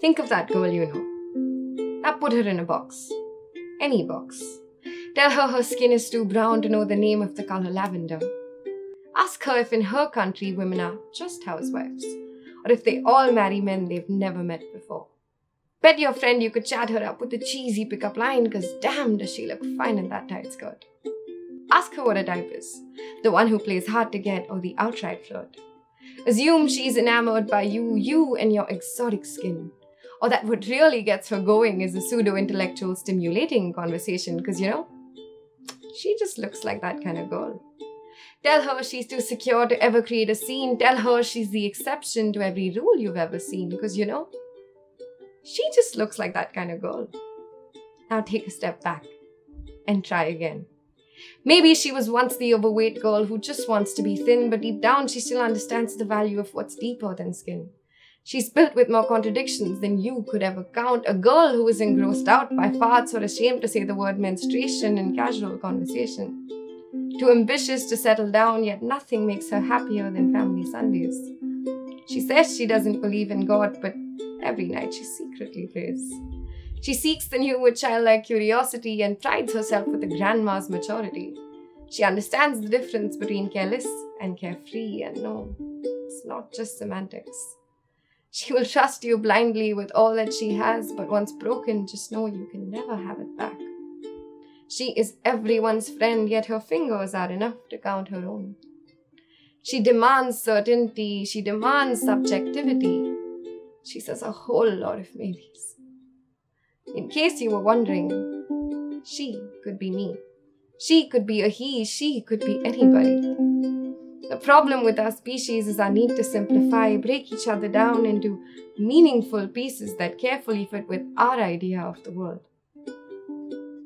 Think of that girl you know. Now put her in a box. Any box. Tell her her skin is too brown to know the name of the color lavender. Ask her if in her country women are just housewives, or if they all marry men they've never met before. Bet your friend you could chat her up with a cheesy pickup line, because damn does she look fine in that tight skirt. Ask her what a type is the one who plays hard to get or the outright flirt. Assume she's enamored by you, you and your exotic skin. Or that what really gets her going is a pseudo intellectual stimulating conversation, because you know, she just looks like that kind of girl. Tell her she's too secure to ever create a scene. Tell her she's the exception to every rule you've ever seen, because you know, she just looks like that kind of girl. Now take a step back and try again. Maybe she was once the overweight girl who just wants to be thin, but deep down she still understands the value of what's deeper than skin. She's built with more contradictions than you could ever count. A girl who is engrossed out by farts or ashamed to say the word menstruation in casual conversation. Too ambitious to settle down, yet nothing makes her happier than family Sundays. She says she doesn't believe in God, but every night she secretly prays. She seeks the new with childlike curiosity and prides herself with a grandma's maturity. She understands the difference between careless and carefree, and no, it's not just semantics. She will trust you blindly with all that she has, but once broken, just know you can never have it back. She is everyone's friend, yet her fingers are enough to count her own. She demands certainty, she demands subjectivity. She says a whole lot of maybes. In case you were wondering, she could be me. She could be a he, she could be anybody. The problem with our species is our need to simplify, break each other down into meaningful pieces that carefully fit with our idea of the world.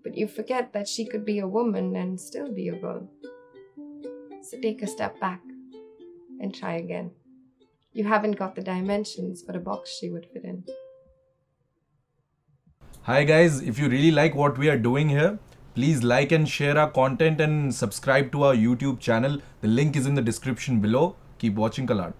But you forget that she could be a woman and still be a girl. So take a step back and try again. You haven't got the dimensions for a box she would fit in. Hi guys, if you really like what we are doing here, please like and share our content and subscribe to our YouTube channel. The link is in the description below. Keep watching kalArt.